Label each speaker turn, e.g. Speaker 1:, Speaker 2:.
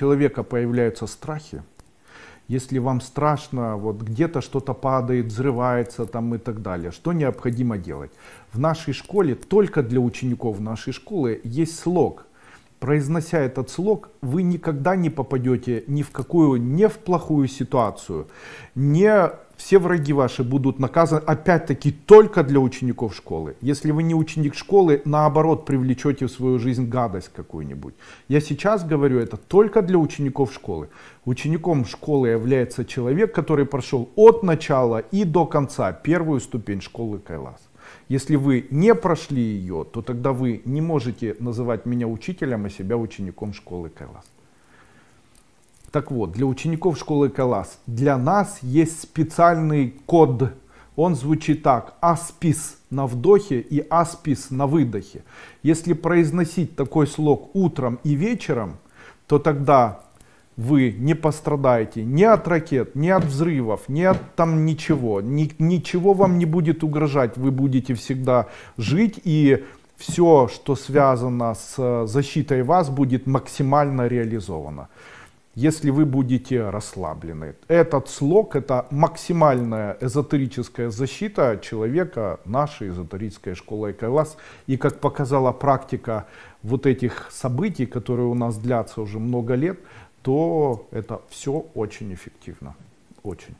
Speaker 1: человека появляются страхи, если вам страшно, вот где-то что-то падает, взрывается там и так далее, что необходимо делать? В нашей школе, только для учеников нашей школы есть слог. Произнося этот слог, вы никогда не попадете ни в какую, не в плохую ситуацию, не все враги ваши будут наказаны, опять-таки, только для учеников школы. Если вы не ученик школы, наоборот, привлечете в свою жизнь гадость какую-нибудь. Я сейчас говорю это только для учеников школы. Учеником школы является человек, который прошел от начала и до конца первую ступень школы Кайлас. Если вы не прошли ее, то тогда вы не можете называть меня учителем, а себя учеником школы Кайлас. Так вот, для учеников школы Калас, для нас есть специальный код. Он звучит так. Аспис на вдохе и аспис на выдохе. Если произносить такой слог утром и вечером, то тогда вы не пострадаете ни от ракет, ни от взрывов, ни от там ничего. Ни, ничего вам не будет угрожать. Вы будете всегда жить и все, что связано с защитой вас, будет максимально реализовано если вы будете расслаблены. Этот слог — это максимальная эзотерическая защита человека нашей эзотерической школы Кайлас. И как показала практика вот этих событий, которые у нас длятся уже много лет, то это все очень эффективно. Очень.